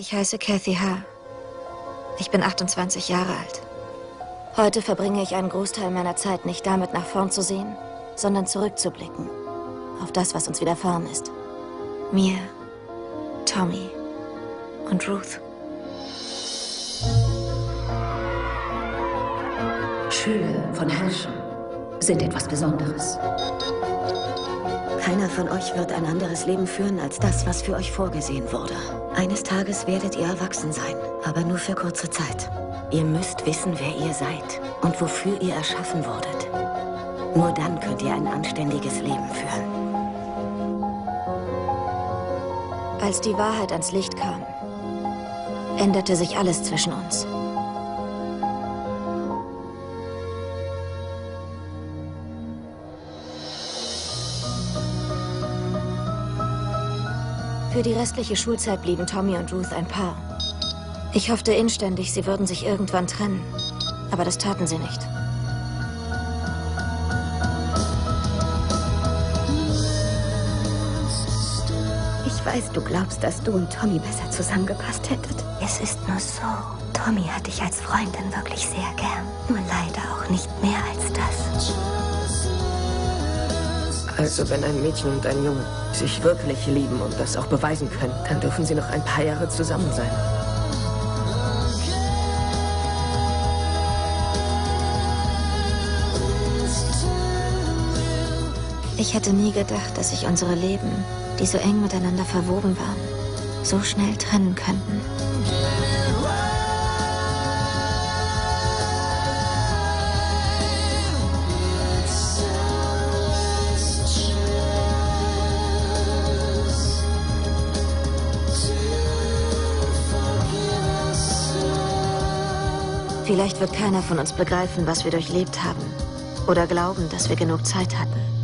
Ich heiße Kathy H. Ich bin 28 Jahre alt. Heute verbringe ich einen Großteil meiner Zeit nicht damit, nach vorn zu sehen, sondern zurückzublicken. Auf das, was uns widerfahren ist. Mir, Tommy und Ruth. Schüler von Herrschern sind etwas Besonderes. Keiner von euch wird ein anderes Leben führen als das, was für euch vorgesehen wurde. Eines Tages werdet ihr erwachsen sein, aber nur für kurze Zeit. Ihr müsst wissen, wer ihr seid und wofür ihr erschaffen wurdet. Nur dann könnt ihr ein anständiges Leben führen. Als die Wahrheit ans Licht kam, änderte sich alles zwischen uns. Für die restliche Schulzeit blieben Tommy und Ruth ein Paar. Ich hoffte inständig, sie würden sich irgendwann trennen. Aber das taten sie nicht. Ich weiß, du glaubst, dass du und Tommy besser zusammengepasst hättet. Es ist nur so. Tommy hat dich als Freundin wirklich sehr gern. Also wenn ein Mädchen und ein Junge sich wirklich lieben und das auch beweisen können, dann dürfen sie noch ein paar Jahre zusammen sein. Ich hätte nie gedacht, dass sich unsere Leben, die so eng miteinander verwoben waren, so schnell trennen könnten. Vielleicht wird keiner von uns begreifen, was wir durchlebt haben. Oder glauben, dass wir genug Zeit hatten.